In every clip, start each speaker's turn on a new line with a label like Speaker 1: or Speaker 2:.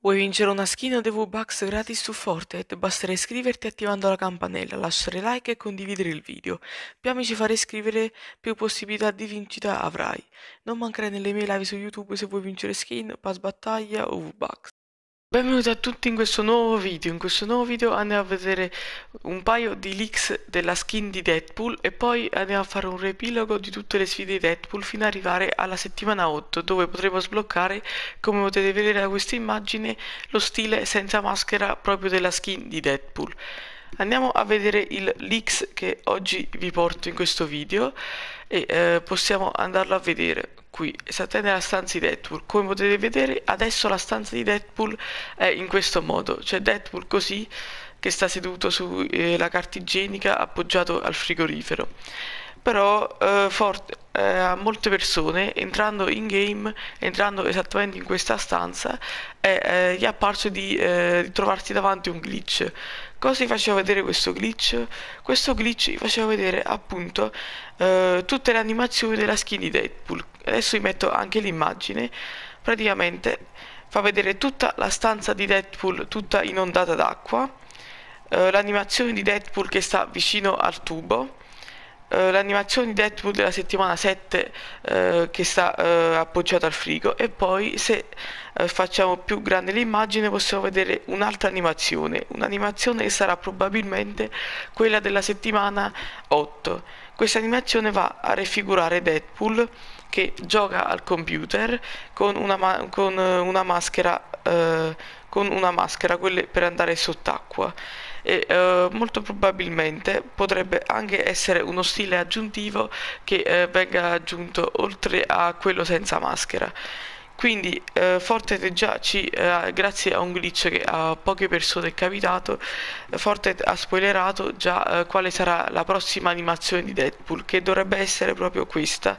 Speaker 1: Vuoi vincere una skin o V-Bucks gratis su Fortnite? Basterà iscriverti attivando la campanella, lasciare like e condividere il video. Più amici farai iscrivere, più possibilità di vincita avrai. Non mancare nelle mie live su YouTube se vuoi vincere skin, pass battaglia o V-Bucks. Benvenuti a tutti in questo nuovo video. In questo nuovo video andiamo a vedere un paio di leaks della skin di Deadpool e poi andiamo a fare un riepilogo di tutte le sfide di Deadpool fino ad arrivare alla settimana 8 dove potremo sbloccare, come potete vedere da questa immagine, lo stile senza maschera proprio della skin di Deadpool. Andiamo a vedere il leaks che oggi vi porto in questo video e eh, possiamo andarlo a vedere qui. Esattamente nella stanza di Deadpool. Come potete vedere adesso la stanza di Deadpool è in questo modo. C'è Deadpool così che sta seduto sulla eh, carta igienica appoggiato al frigorifero. Però eh, eh, a molte persone entrando in game entrando esattamente in questa stanza eh, gli è apparso di, eh, di trovarsi davanti un glitch cosa vi faceva vedere questo glitch? questo glitch vi faceva vedere appunto eh, tutte le animazioni della skin di Deadpool adesso vi metto anche l'immagine praticamente fa vedere tutta la stanza di Deadpool tutta inondata d'acqua eh, l'animazione di Deadpool che sta vicino al tubo eh, l'animazione di Deadpool della settimana 7 eh, che sta eh, appoggiata al frigo. E poi se eh, facciamo più grande l'immagine possiamo vedere un'altra animazione. Un'animazione che sarà probabilmente quella della settimana 8 questa animazione va a raffigurare Deadpool che gioca al computer con una, ma- con una maschera con una maschera quelle per andare sott'acqua e eh, molto probabilmente potrebbe anche essere uno stile aggiuntivo che eh, venga aggiunto oltre a quello senza maschera. Quindi eh, Fortnite già ci, eh, grazie a un glitch che a poche persone è capitato, Fortnite ha spoilerato già eh, quale sarà la prossima animazione di Deadpool, che dovrebbe essere proprio questa,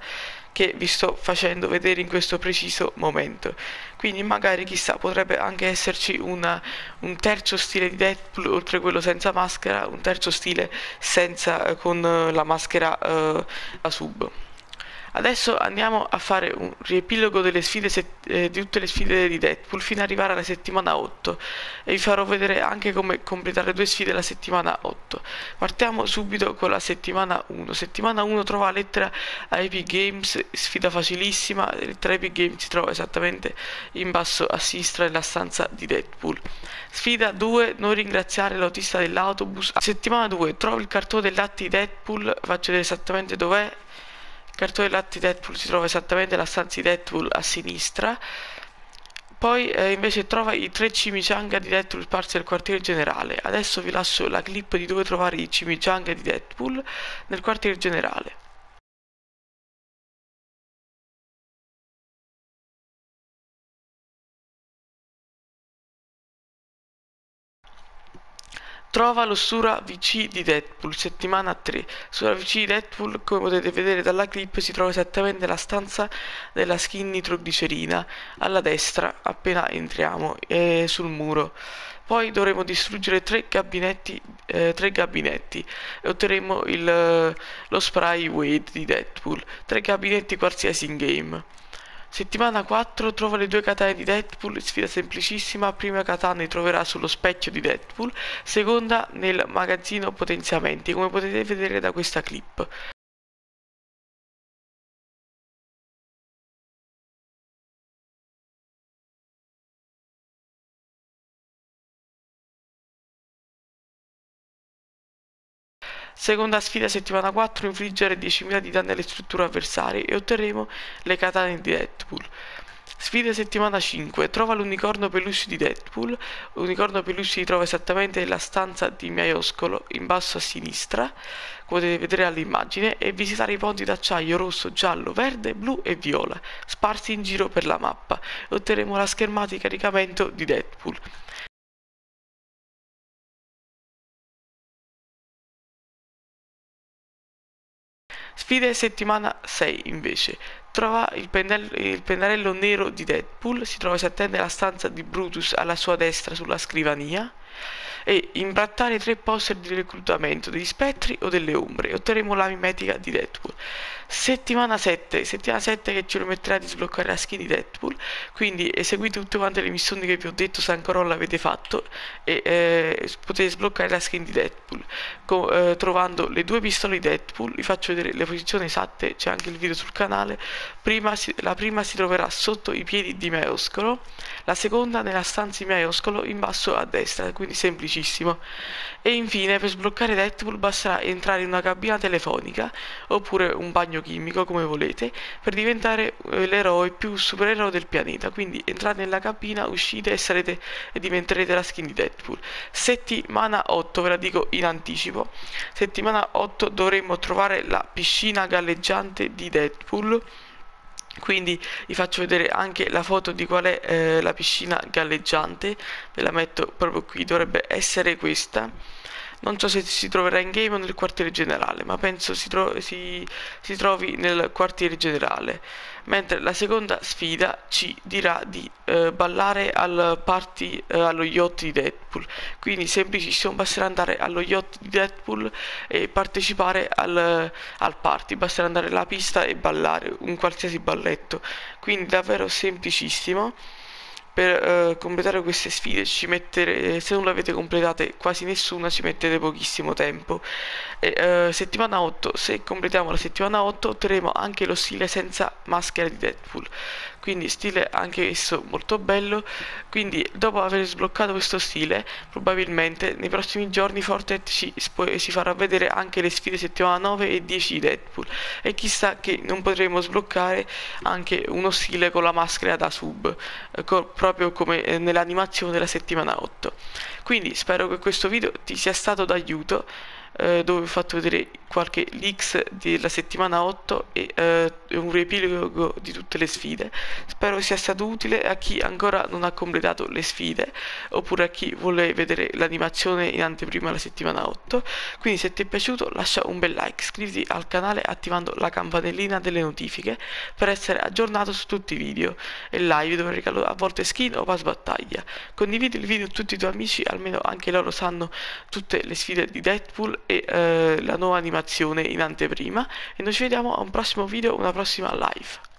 Speaker 1: che vi sto facendo vedere in questo preciso momento. Quindi magari chissà potrebbe anche esserci una, un terzo stile di Deadpool oltre quello senza maschera, un terzo stile senza, eh, con la maschera uh, a sub. Adesso andiamo a fare un riepilogo delle sfide eh, di tutte le sfide di Deadpool fino ad arrivare alla settimana 8 e vi farò vedere anche come completare due sfide la settimana 8. Partiamo subito con la settimana 1. Settimana 1 trova lettera a Epic Games, sfida facilissima, lettera Epic Games si trova esattamente in basso a sinistra nella stanza di Deadpool. Sfida 2, non ringraziare l'autista dell'autobus. Settimana 2, trovo il cartone del latte di Deadpool, faccio vedere esattamente dov'è cartone latte Deadpool si trova esattamente nella stanza di Deadpool a sinistra. Poi eh, invece trova i tre cimicianga di Deadpool sparsi nel quartiere generale. Adesso vi lascio la clip di dove trovare i cimicianga di Deadpool nel quartiere generale. Trova l'ostura VC di Deadpool, settimana 3. Sulla VC di Deadpool, come potete vedere dalla clip, si trova esattamente la stanza della skin nitroglicerina, alla destra, appena entriamo, e sul muro. Poi dovremo distruggere tre gabinetti, eh, tre gabinetti e otterremo il, lo spray Wade di Deadpool. Tre gabinetti qualsiasi in game. Settimana 4 trova le due katane di Deadpool, sfida semplicissima, prima katana li troverà sullo specchio di Deadpool, seconda nel magazzino potenziamenti, come potete vedere da questa clip. Seconda sfida settimana 4, infliggere 10.000 di danni alle strutture avversarie e otterremo le katane di Deadpool. Sfida settimana 5, trova l'unicorno peluche di Deadpool. L'unicorno peluche si trova esattamente nella stanza di Maioscolo, in basso a sinistra, come potete vedere all'immagine, e visitare i ponti d'acciaio rosso, giallo, verde, blu e viola, sparsi in giro per la mappa. Otterremo la schermata di caricamento di Deadpool. Sfide settimana 6 invece. Trova il, pennell- il, pennarello nero di Deadpool, si trova esattamente nella stanza di Brutus alla sua destra sulla scrivania. E imbrattare tre poster di reclutamento degli spettri o delle ombre. E otterremo la mimetica di Deadpool. Settimana 7, settimana 7 che ci permetterà di sbloccare la skin di Deadpool, quindi eseguite tutte quante le missioni che vi ho detto se ancora non l'avete fatto e eh, potete sbloccare la skin di Deadpool. Co- eh, trovando le due pistole di Deadpool, vi faccio vedere le posizioni esatte, c'è anche il video sul canale, prima si, la prima si troverà sotto i piedi di Meoscolo, la seconda nella stanza di Meoscolo in basso a destra, quindi semplicissimo. E infine per sbloccare Deadpool basterà entrare in una cabina telefonica oppure un bagno chimico come volete per diventare eh, l'eroe più supereroe del pianeta. Quindi entrate nella cabina, uscite e, sarete, e diventerete la skin di Deadpool. Settimana 8, ve la dico in anticipo. Settimana 8 dovremo trovare la piscina galleggiante di Deadpool quindi vi faccio vedere anche la foto di qual è eh, la piscina galleggiante. Ve la metto proprio qui dovrebbe essere questa non so se si troverà in game o nel quartiere generale, ma penso si, tro si, si trovi nel quartiere generale. Mentre la seconda sfida ci dirà di eh, ballare al party eh, allo yacht di Deadpool. Quindi semplicissimo, basterà andare allo yacht di Deadpool e partecipare al, al party. Basterà andare alla pista e ballare un qualsiasi balletto. Quindi davvero semplicissimo per uh, completare queste sfide ci mettere, se non le avete completate quasi nessuna ci mettete pochissimo tempo. E, uh, settimana 8 se completiamo la settimana 8 otterremo anche lo stile senza maschera di Deadpool. Quindi stile anche esso molto bello. Quindi dopo aver sbloccato questo stile probabilmente nei prossimi giorni Fortnite ci, si farà vedere anche le sfide settimana 9 e 10 di Deadpool. E chissà che non potremo sbloccare anche uno stile con la maschera da sub eh, proprio come eh, nell'animazione della settimana 8 quindi spero che questo video ti sia stato d'aiuto eh, dove ho fatto vedere qualche leaks della settimana 8 e eh, un riepilogo di tutte le sfide. Spero sia stato utile a chi ancora non ha completato le sfide oppure a chi vuole vedere l'animazione in anteprima la settimana 8. Quindi se ti è piaciuto lascia un bel like, iscriviti al canale attivando la campanellina delle notifiche per essere aggiornato su tutti i video e live dove regalo a volte skin o pass battaglia. Condividi il video con tutti i tuoi amici, almeno anche loro sanno tutte le sfide di Deadpool e eh, la nuova animazione in anteprima e noi ci vediamo a un prossimo video, una prossima live.